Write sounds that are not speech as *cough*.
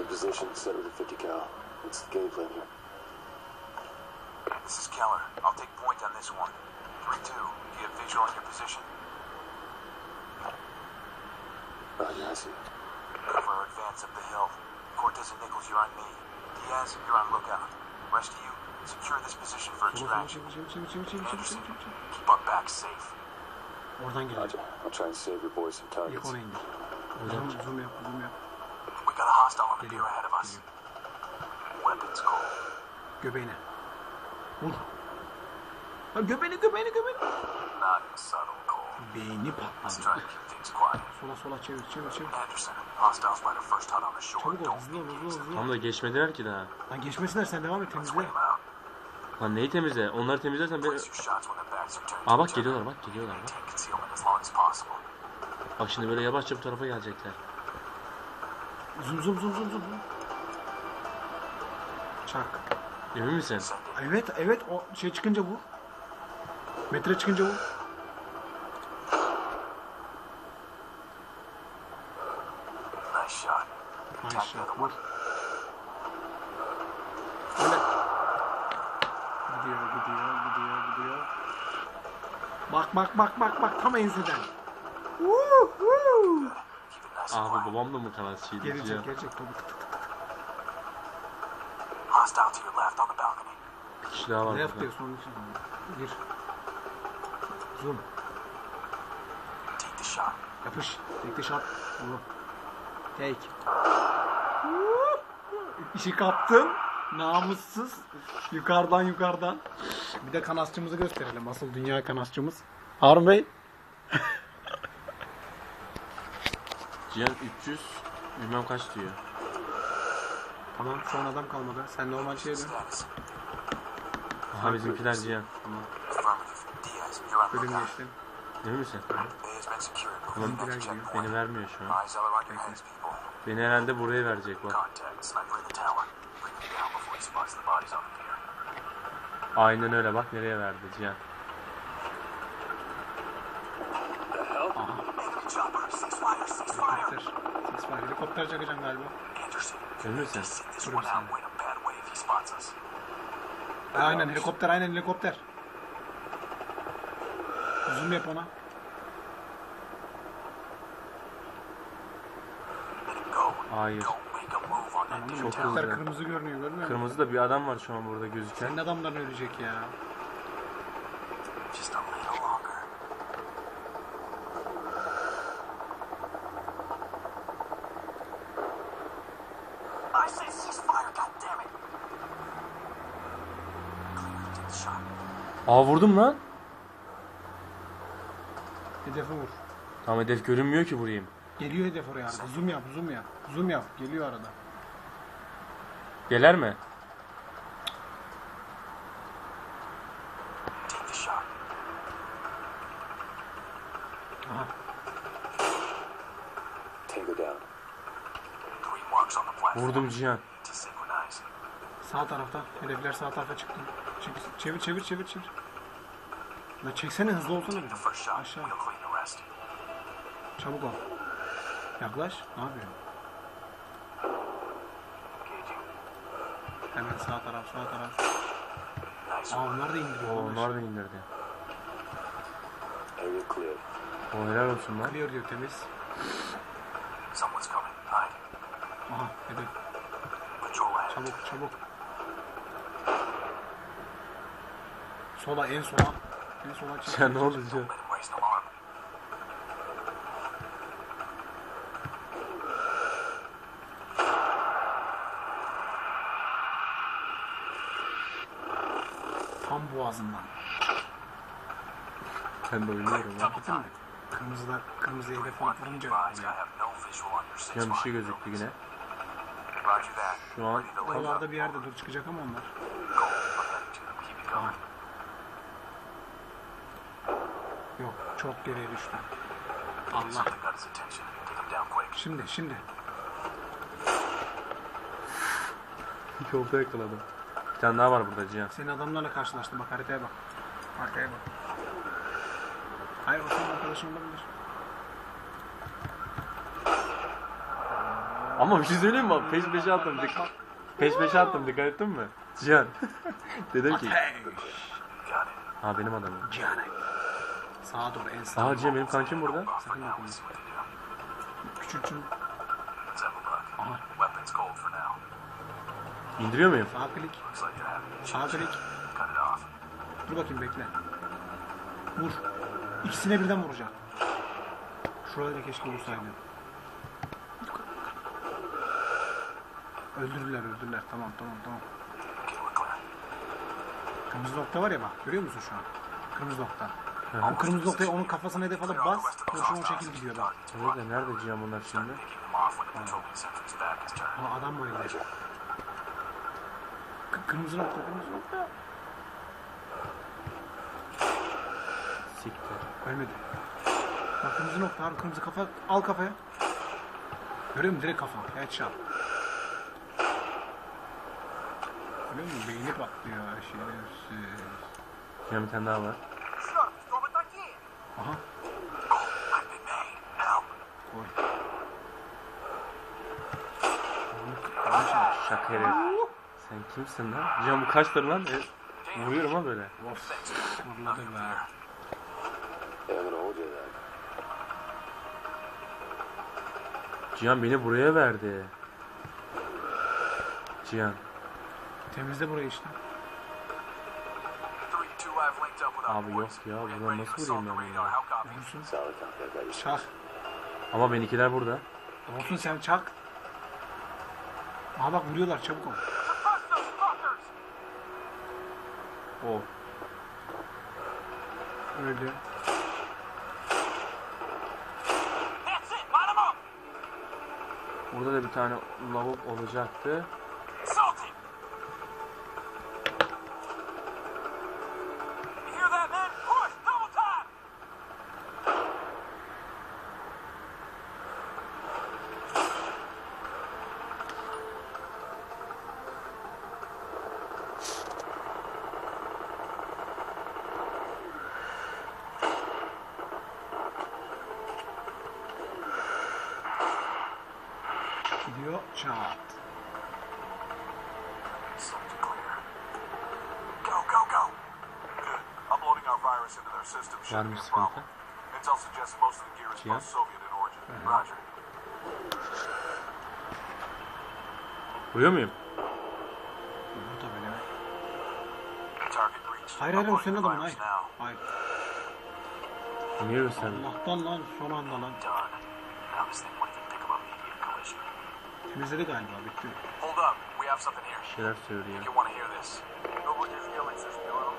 The position, set with a 50 cal. What's the game plan here? This is Keller. I'll take point on this one. 3-2. Do you have visual on your position? Uh, Roger, I see. Cover our advance up the hill. Cortez and Nichols, you're on me. Diaz, you're on lookout. Rest of you, secure this position for Sola sola extraction. çevir. Keep our backs safe. Oradan geliyor. Roger. I'll try and save your boys some İlk targets. ona indir. Zoom, zoom yap zoom yap. We got a hostile on the pier Geliyor. ahead of us. Geliyor. Göbeğine. Vur. Ha, göbeğine göbeğine göbeğine. Not subtle cold. Beyni patladı. Sola sola çevir çevir çevir. Anderson, hostiles fight our first hunt on the shore. Çabuk ol hızlı ol hızlı ol hızlı ol. Tam da geçmediler ki daha. Lan geçmesinler sen devam et temizle. Lan neyi temizle? Onları temizlersen ben... Aa bak geliyorlar bak geliyorlar bak. Bak şimdi böyle yavaşça bu tarafa gelecekler. Zoom zoom zoom zoom zoom. Çak. Emin misin? Evet evet o şey çıkınca vur. Metre çıkınca vur. Nice shot. Nice shot, vur. Öyle. Gidiyor gidiyor gidiyor gidiyor. Bak bak bak bak bak tam enseden. Woo, woo. Abi babam da mı kanatçıydı ya? Gelecek gelecek tabii. Hostile to your left on the balcony. Bir kişi daha var Ne burada. yapıyorsun onun için? Gir. Zoom. Take the shot. Yapış. Take the shot. Vur. Take. İşi kaptın. Namussuz. Yukarıdan yukarıdan. Bir de kanasçımızı gösterelim. Asıl dünya kanasçımız. Harun Bey. *laughs* Cihan 300 bilmem kaç diyor. Tamam son adam kalmadı. Sen normal şeye dön. Aha bizimkiler Cihan. Tamam. Bölüm geçtim. Emin misin? Tamam. Beni vermiyor şu an. Beni herhalde buraya verecek bak. Aynen öyle bak nereye verdi Cihan. Way if he spots us. Aynen helikopter aynen helikopter. Zoom yap ona. Hayır. Don't make a move on that pier Çok. Helikopter hızlı. kırmızı görünüyor görmüyor musun? Kırmızıda bir adam var şu an burada gözüken. Senin adamdan ölecek ya. Aa vurdum lan. Hedefe vur. Tamam hedef görünmüyor ki vurayım. Geliyor hedef oraya arada. Zoom yap zoom yap. Zoom yap. Geliyor arada. Geler mi? Take the shot. Aha. Vurdum Cihan. Sağ tarafta. Hedefler sağ tarafa çıktı. Çevir çevir çevir çevir. çevir. La çeksene hızlı olsana biraz. Aşağı. Çabuk ol. Yaklaş. Ne yapıyorsun? Hemen sağ taraf sağ taraf. Aa onlar da indiriyor. Oo, onlar da indirdi. O helal olsun lan. Clear diyor temiz. Aha hedef. Çabuk çabuk. Sola en sola. En sola çek. Cihan ne alarm. Tam boğazından. Ben de oynuyorum lan. Gittin mi? Kırmızılar, kırmızı One, be vurunca. Cihan bir şey gözüktü yine. Şu an Oralarda bir yerde dur çıkacak ama onlar. Yok çok geriye düştü. Allah. Şimdi şimdi. *laughs* yolda yakaladım. Bir tane daha var burada Cihan. Senin adamlarla karşılaştı. Bak haritaya bak. Arkaya bak. Hayır o senin arkadaşın olabilir. Ama bir şey söyleyeyim mi? Peş peşe attım. Dikkat. Peş peşe attım. Dikkat ettin mi? Cihan. *laughs* Dedim ki. Ha benim adamım. Sağa doğru en sağa. Cihan benim kankim burada. Sakın dokunma. Küçültün. İndiriyor muyum? Sağ klik. Sağ klik. Dur bakayım bekle. Vur. İkisine birden vuracak. Şuraya da keşke vursaydı. Öldürdüler öldürdüler. Tamam tamam tamam. Kırmızı nokta var ya bak. Görüyor musun şu an? Kırmızı nokta. O kırmızı noktayı onun kafasına hedef alıp bas. Kurşun o şekilde gidiyor bak. Evet de nerede Cihan bunlar şimdi? Ama adam ya. Kı- Kırmızı nokta kırmızı nokta. Siktir. Ölmedi. Bak kırmızı nokta abi kırmızı kafa al kafaya. Görüyor musun? Direkt kafa. Headshot. Görüyor musun? Beyni patlıyor. Şerefsiz. Cihan bir tane daha var. Aha. Koy. Şaka herif. Sen kimsin lan? Bu kaçtır lan? E, vuruyorum ha böyle. Of. Vurladı be. Cihan beni buraya verdi. Cihan. Temizle burayı işte. Abi yok ya, to nasıl vurayım ben bunu? Vursun. Çak. Ama benimkiler burada. Olsun sen çak. Aha bak vuruyorlar çabuk ol. 'em up. Burada da bir tane lavuk olacaktı. Gidiyor çat. Select clear. Go, go, go. Good. Uploading our virus into their system Var shouldn't mı be a sıkıntı? problem. Intel suggests most of the gear is Yeah. post-Soviet in origin. Roger. Vuruyor muyum? Bu da böyle. Target reached. Hayır hayır o Uploading senin the adamın virus hayır. now. Hayır. Niye gösterdin? Allah'tan lan son anda lan. Mizleri galiba too? Hold up. We have something here. Şeyler söylüyor. You want to hear this. Nobody's yelling says diyorum.